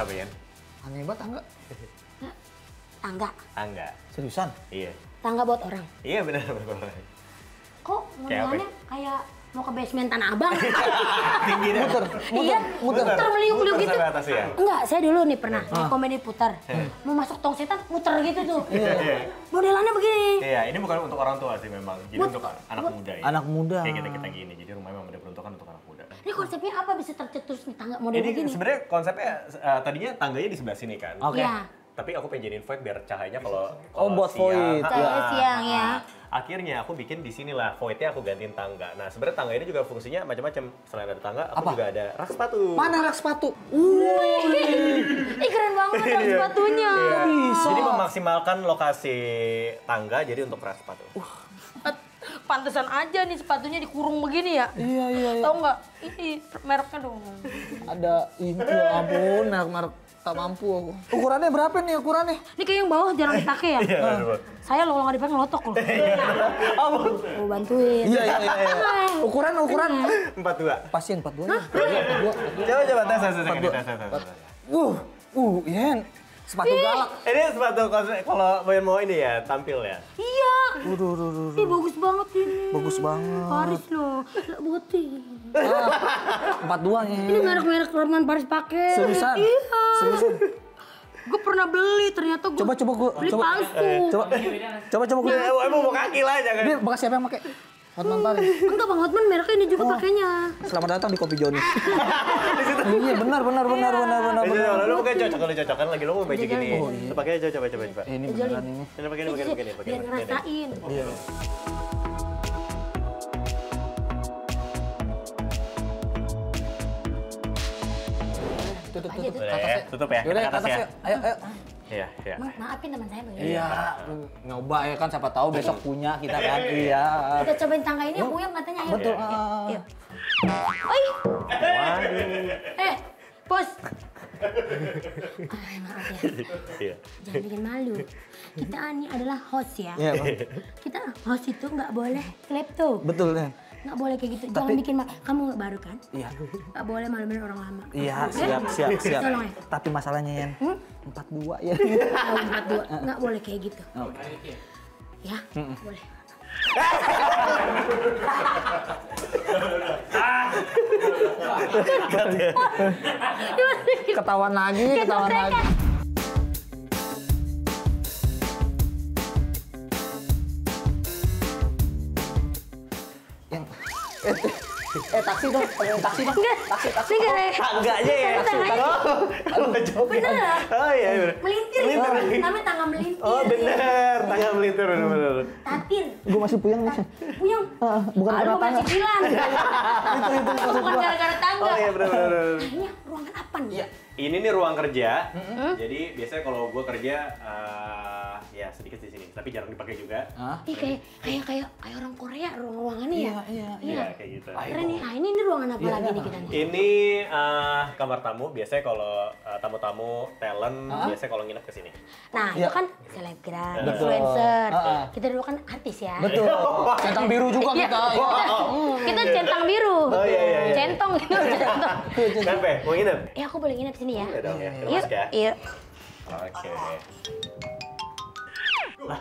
Apa ya? Aneh banget tangga. Tangga. Tangga. Seriusan? Iya. Tangga buat orang. Iya benar benar. Kok modelannya kayak mau ke basement Tanah Abang? Tinggi dah. Muter, iya, muter. muter meliuk-liuk gitu. atas ya? Enggak, saya dulu nih pernah naik komedi putar. Mau masuk tong setan, muter gitu tuh. Iya. Modelannya begini. Iya, ini bukan untuk orang tua sih memang. Jadi Buat- untuk anak buat- muda ya. Anak muda. Kayak kita kita gini. Jadi rumah memang udah peruntukan untuk anak muda. Ini konsepnya apa bisa tercetus di tangga model Ini begini? sebenarnya konsepnya eh, tadinya tangganya di sebelah sini kan. Oke. Iya. Tapi aku pengen jadiin void biar cahayanya kalau Oh, buat void. Cahaya ah, siang ya. ah. Akhirnya aku bikin di sini lah voidnya aku gantiin tangga. Nah sebenarnya tangga ini juga fungsinya macam-macam. Selain ada tangga, aku Apa? juga ada rak sepatu. Mana rak sepatu? Wih, ih keren banget rak sepatunya. Iya. bisa? Jadi memaksimalkan lokasi tangga jadi untuk rak sepatu. Pantesan aja nih sepatunya dikurung begini ya. Iya, iya, iya. Tahu nggak? Ini mereknya dong. Ada ini ya ampun, merek-merek tak mampu aku. Ukurannya berapa nih ukurannya? Ini kayak yang bawah jarang dipakai ya. Iya, aduh. Saya lo nggak dipakai ngelotok loh. Mau bantuin. Iya, iya, iya. iya. Ukuran, ukuran. Empat dua. Pasien 42 nya. 42. Coba coba tes tes Empat dua. tes tes. tes. Uh, uh, Yen. Sepatu galak. Ini sepatu kalau mau mau ini ya tampil ya. Iya. Waduh, waduh, waduh, waduh. bagus banget ini. Bagus banget. Paris loh. Boti. Ah, 42 nya. Ini merek-merek teman Paris pakai. Seriusan? Iya. Seriusan? Gue pernah beli ternyata gue Coba, coba gua. beli Coba. palsu. Coba. Coba, coba gua. Eh, emang mau kaki lah jangan. Ini bekas siapa yang pakai? Hotman Paris. Enggak Bang Hotman mereknya ini juga pakainya. Selamat datang di Kopi Joni. Iya, benar, benar, benar, benar, benar, Eh, benar. coba, lu pakai cocok kalau cocok kan lagi lu mau baju gini. Oh, iya. Lu pakai aja coba coba coba. Ini beneran ini. Ini pakai ini pakai ini pakai ini pakai Biar ini. ngerasain. Iya. Tutup, tutup. ya, ya. tutup ya. Yaudah, Ke ke atas ya. ya. Ayo, ayo. Iya, iya. Ma- Maafin teman saya Bang. ya. Iya, nyoba ya kan siapa tahu besok punya kita kan. Iya. Kita cobain tangga ini yang Uyang katanya ayo. Betul. Iya. ah. Yuk. Oi. Eh, bos. Ah, maaf ya. Iya. Jangan bikin malu. Kita ini adalah host ya. Iya, Bang. Kita host itu nggak boleh klepto. Betul nih. Nggak boleh kayak gitu. Jangan Tapi- bikin ma- kamu nggak baru kan? Iya. Nggak boleh malu-maluin orang lama. Iya, siap, siap, siap. Tolong ya. Tapi masalahnya Yan, Hmm? 42 ya. Tahu empat dua. Nggak boleh kayak gitu. Oke. Ya, boleh. Ketahuan lagi, ketahuan lagi. Eh, eh taksi dong, eh, taksi dong. Enggak, Taksi, taksi. Ini nggak Tangga aja ya. Tangganya Oh, bener. Oh iya bener. Melintir. Melintir. Namanya tangga melintir. Oh bener, tangga melintir bener bener. Tatin. Gue masih puyeng nih. Puyeng. Bukan Aduh, karena tangga. masih bilang. Bukan gara-gara tangga. Oh iya bener bener. Nah, ini ruangan apa nih? Iya. Ini nih ruang kerja. Jadi biasanya kalau gue kerja eh, ya sedikit di sini, tapi jarang dipakai juga. Ih, kayak kayak kayak kayak orang Korea ruang ruangannya ya. Iya, iya, Iya kayak gitu. Keren nih. Nah, ini ini ruangan apa Iya, lagi iya. nih kita nih? Ini eh, kamar tamu. Biasanya kalau eh, tamu-tamu talent, biasanya kalau nginep ke sini. Nah, Iya. itu kan selebgram, Betul. influencer. Ah, ah. Kita dulu kan artis ya. Betul. Centang biru juga Iya. kita. Hmm, kita centang biru. Oh, iya, iya, iya. Centong gitu, centong. Kenapa? ya? Mau nginep? Eh, aku boleh nginep sini ya? Ya dong ya. Yuk, ya. yuk. Oke. Lah.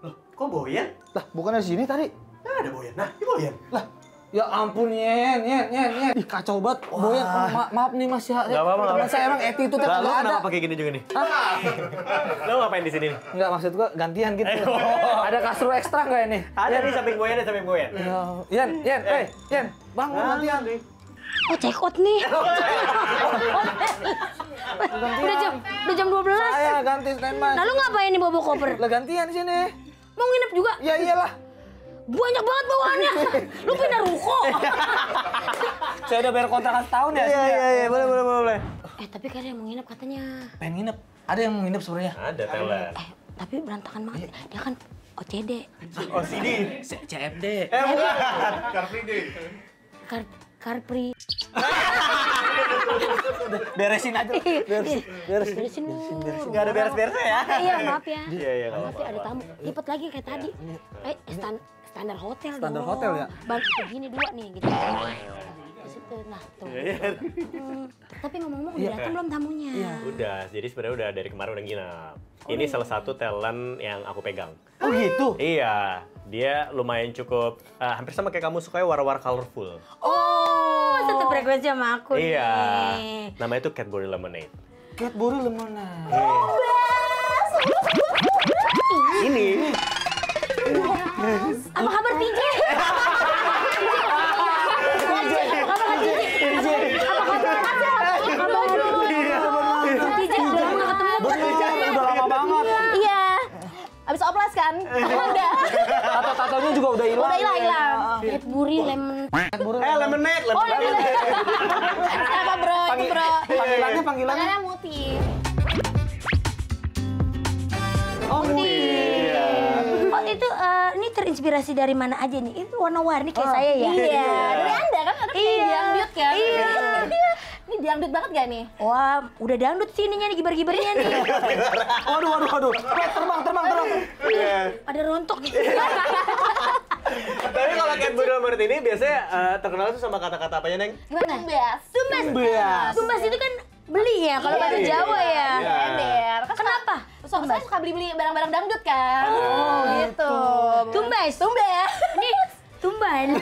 Loh, kok Boyan? Lah, bukannya di sini tadi? Nah, ada Boyan. Nah, ini Boyan. Lah, ya ampun Yen, Yen, Yen, Yen. Ih, kacau banget. Boyan, oh, ma- maaf nih Mas ya. Nggak apa-apa, nggak Teman apa-apa. saya emang attitude Lah, nggak lu ada. kenapa pakai gini juga nih? Lo ngapain di sini? nih? Enggak, maksud gua gantian gitu. Eh, oh. Ada kasur ekstra nggak ini? Ada di samping Boyan, di samping Boyan. Ya, Yen, Yen, eh, Yen, bangun Nah, gantian. Oh, check out nih. udah jam udah jam 12. Saya ganti standby. Lalu ngapain nih bobo koper? Lah gantian sini. Mau nginep juga? Ya iyalah. Banyak banget bawaannya. Lu pindah ruko. Saya udah bayar kontrakan setahun ya. Iya, sini ya. iya, iya, boleh, boleh, boleh. eh, tapi ada yang mau nginep katanya. Pengen nginep. Ada yang mau nginep sebenarnya. Ada talent. Eh, tapi berantakan banget. Dia kan OCD. Oh, sini. C- CFD. Eh, bukan. Kar Karpri. Beresin aja. Beresin. Beresin. Beresin. Nggak ada beres-beresnya ya? Iya, maaf ya. Iya, iya, Maaf ya, ada tamu. Lipat lagi kayak tadi. Eh, stan- standar hotel Standar dong. hotel ya? Bang, begini dua nih gitu. situ. Nah, tuh. Iya. Hmm, Tapi ngomong-ngomong udah datang belum tamunya? Udah, jadi sebenarnya udah dari kemarin udah nginep. Ini salah satu talent yang aku pegang. Oh gitu. Iya, dia lumayan cukup eh, hampir sama kayak kamu sukanya war-war colorful. Oh, satu frekuensi sama aku Iya. nih. Namanya itu Cadbury Lemonade. Cadbury lemonade. Ini Cadbury eh lemonade, Oh, lemonade. Apa bro? Itu bro. Panggilannya panggilannya. Makanya muti. Oh, Iya. Oh itu eh, ini terinspirasi dari mana aja nih? Itu warna-warni kayak saya ya? Iya. Dari anda kan ada Iya. iya. dangdut kan? Iya. Ini dangdut banget gak nih? Wah, udah dangdut sih ininya nih, gibar-gibarnya nih. Waduh, waduh, waduh. Terbang, terbang, terbang. Iya. Ada rontok gitu. Tapi kalau Cadbury Lemonade ini biasanya eh, terkenal tuh sama kata-kata apanya, Neng? Gimana? Tumbas. Tumbas. Tumbas. Tumbas itu kan beli ya kalau bahasa Iya. Jawa ya. Iya. Ember. Kan Kenapa? So, saya suka beli-beli barang-barang dangdut kan? Oh, gitu. Tumbas. Tumbas. Nih, tumban.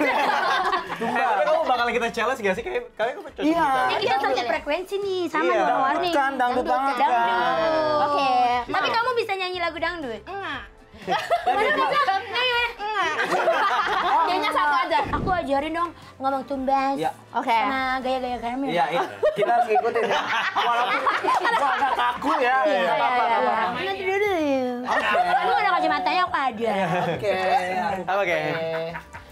Eh, tapi kamu bakal kita challenge gak sih? Kayak kalian kamu cocok Iya. Ini kita satu frekuensi nih, sama Iya. warna-warni. Kan dangdut banget kan. Dangdut. Oke. Tapi kamu bisa nyanyi lagu dangdut? Enggak. Mana bisa? Kayaknya satu aja. Aku ajarin dong ngomong tumbas. Iya. Oke. Sama gaya-gaya kamu. Iya, iya. kita harus ikutin ya. Walaupun gua agak kaku ya. Iya, apa-apa, nggak apa-apa. Nanti dulu. Oke. Lu ada kacamatanya aku ada. Oke. Apa kayak?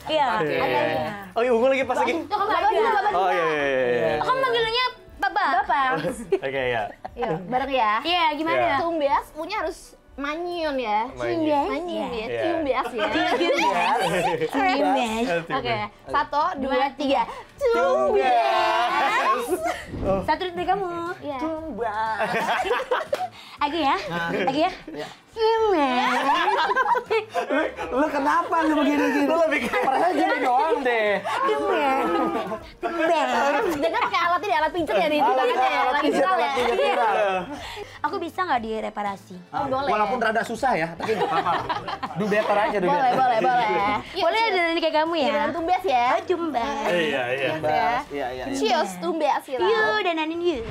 Iya, Oke. ada ya. Oh, iya, ungu lagi pas lagi. Tuh kamu Bapak juga, ada. bapak Oh juga. iya iya iya. iya. Kamu manggilnya Bapak? Bapak. Oke ya. Yuk, bareng ya. Iya, gimana? Iya. Tumbas punya harus manyun ya. Manyun. Manyun ya. Iya. Tumbas ya. Tumbas. Oke. Satu, dua, tiga. Tumbas. Satu dari kamu. Iya. Lagi ya? Lagi ya? Iya. Tumbas. Lu kenapa lu begini-gini? Lu lebih perasaan gini doang deh. Kan pakai alat ini, alat pincet ya di Alat tangannya ya. alat Lagi viral ya. Iya. Aku bisa nggak direparasi? Oh, boleh. Walaupun rada susah ya, tapi nggak apa-apa. Do better aja, do Boleh, boleh, boleh. Yuk, Boleh ada kayak kamu ya? Giliran tumbas ya. Oh, tumbas. Iya iya. Iya, iya, iya. Cheers, tumbas kita. Yuk, dananin yuk.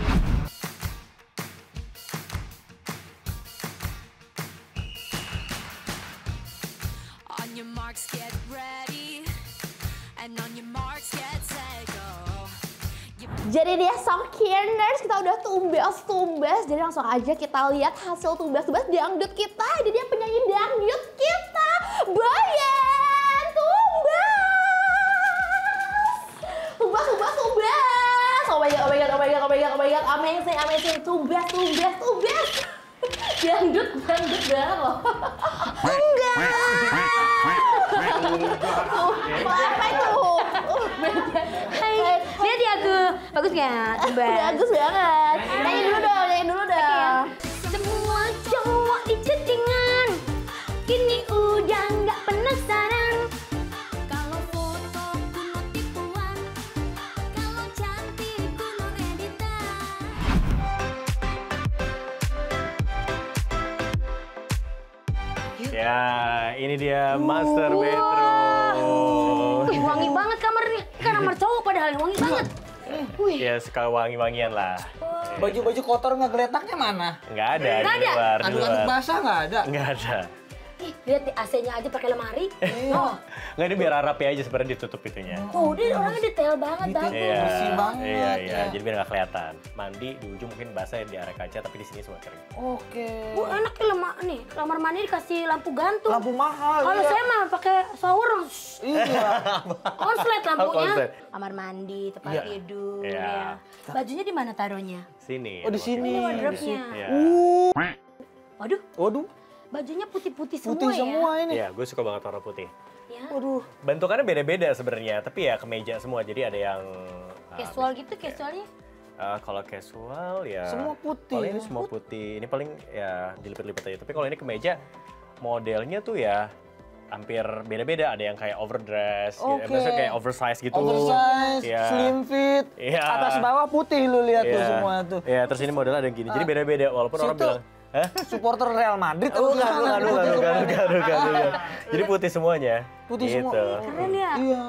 Jadi dia Songkerners kita udah tumbas-tumbas. Jadi langsung aja kita lihat hasil tumbas-tumbas dangdut kita. Ini dia penyanyi dangdut kita Bayan Tumbas! Tumbas, tumbas, tumbas! Oh my god, oh my god, oh my god, oh my god, oh my god. Amazing, amazing. Tumbas, tumbas, tumbas. Dangdut, dangdut banget loh. Enggak apa itu? Beda. Lihat ya aku. Bagus nggak? Bagus banget. Nyanyi dulu dong, nyanyi dulu dong. Semua cowok di chattingan Kini udah nggak penasaran Kalau foto kuno tipuan, kalau cantik kuno editan. Ya, ini dia master bedroom. Kamarnya Kan kamar cowok padahal wangi banget Wih, Ya suka wangi-wangian lah. Baju-baju kotor nggak geletaknya mana? Nggak ada di Nggak ada. Aduk-aduk basah nggak ada. Nggak ada. Ih, lihat nih AC-nya aja pakai lemari Oh, Nggak ini biar rapi aja sebenarnya ditutup itunya. oh dia orangnya detail banget bagus Iya, bersih banget, iya, iya. ya. Jadi biar nggak kelihatan. Mandi di ujung mungkin basah di area kaca, tapi di sini semua kering. Oke. Bu enak ya lemah nih, kamar mandi dikasih lampu gantung Lampu mahal. Kalau iya. saya mah pakai shower Iya. konslet lampunya. konslet. Kamar mandi, tempat Iya. tidur. Iya. ya. Bajunya di mana taruhnya? Sini. Oh di sini. Ini wardrobe-nya. Iya. Waduh, Waduh, bajunya putih-putih semua putih ya? semua ini. Iya, gue suka banget warna putih. Ya. Waduh. Bentukannya beda-beda sebenarnya, tapi ya kemeja semua. Jadi ada yang ah, casual uh, gitu, ya. casualnya. Uh, kalau casual ya semua putih. Kalau ini semua putih. Ini paling ya dilipet-lipet aja. Tapi kalau ini kemeja modelnya tuh ya hampir beda-beda. Ada yang kayak overdress, okay. gitu. kayak oversize gitu. Oversize, yeah. slim fit, yeah. atas bawah putih lu lihat yeah. tuh iya. semua tuh. Iya, yeah, terus ini modelnya ada yang gini. Jadi ah. beda-beda walaupun Situ. orang bilang Supporter Real Madrid atau enggak enggak enggak enggak enggak. Jadi putih semuanya. Putih gitu. semua. Keren ya. Iya.